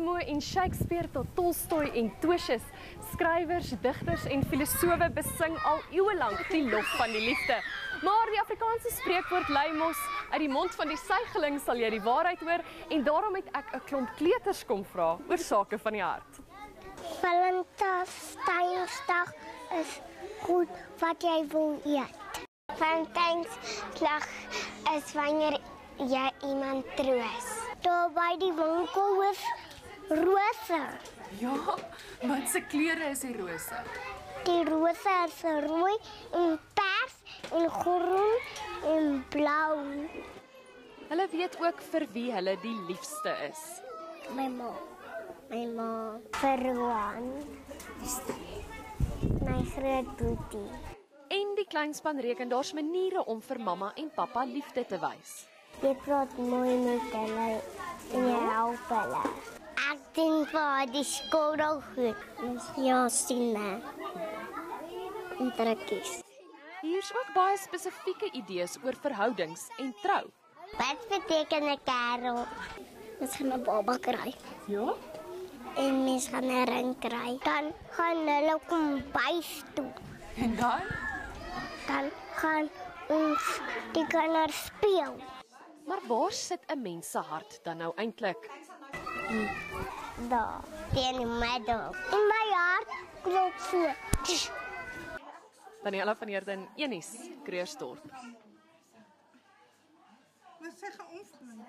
Moore en Shakespeare tot Tolstoy en Tosius, skrywers, digters en filosowe besing al eeue lank die lof van die liefde. Maar die Afrikaanse spreekwoord lui mos uit die mond van die suigeling sal jy die waarheid hoor en daarom het ek 'n klomp kleuters kom vra oor sake van die hart. Valentijnsdag is goed wat jy wil eet. Valentijnsdag is wanneer jy iemand troos. Daar by die winkel is rose. Ja, wat se kleure is die rose? Die rose is rooi en pers en groen en blou. Hulle weet ook vir wie hulle die liefste is. My ma. My ma. Verwan. My groot boetie. En die kleinspan reken daar's maniere om vir mamma en pappa liefde te wys. Jy praat mooi met hulle en jy help hulle. Ek dink vir die skool al goed. Ons ja sien hè. En trekkies. Hier's ook baie spesifieke idees oor verhoudings en trou. Wat beteken 'n kerel? Ons gaan 'n baba kry. Ja? En mens gaan 'n ring kry. Dan gaan hulle kom bys toe. En dan? Dan gaan ons die kinders speel. Maar waar sit 'n mens se hart dan nou eintlik? Daar, teen die middel. In my hart klop so. Daniela van Heerden, Enies, Kreersdorp. Wat sê geoefen?